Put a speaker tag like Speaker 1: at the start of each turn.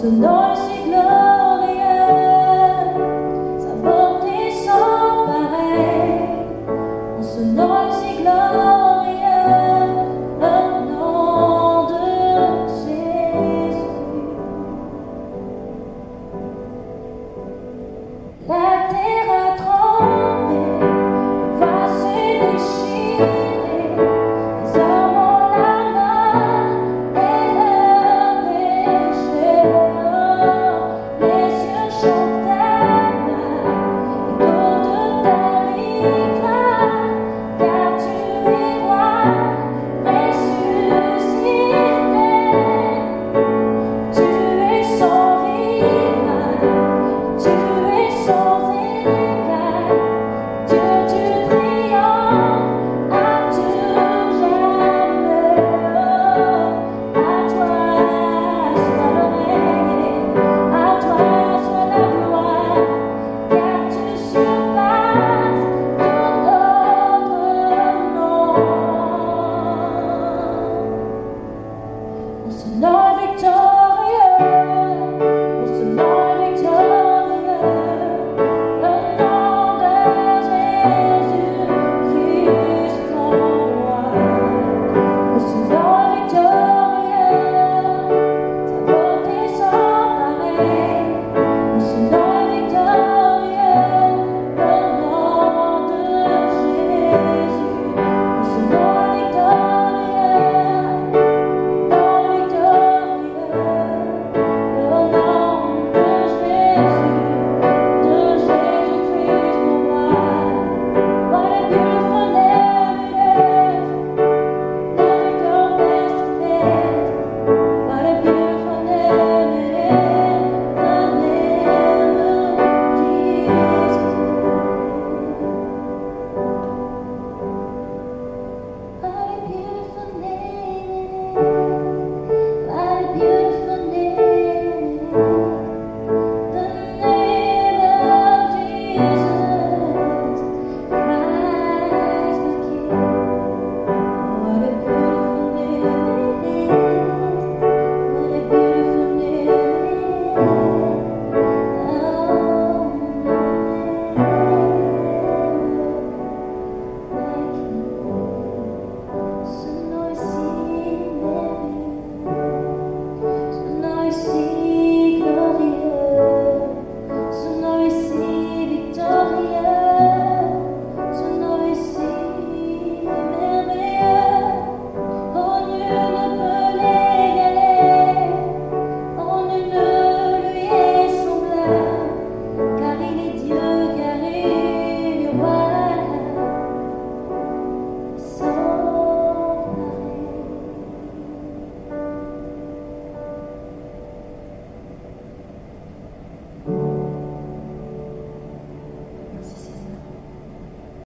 Speaker 1: ce nom est si glorieux, sa bonté sans pareil, en ce nom si glorieux, le nom de Jésus.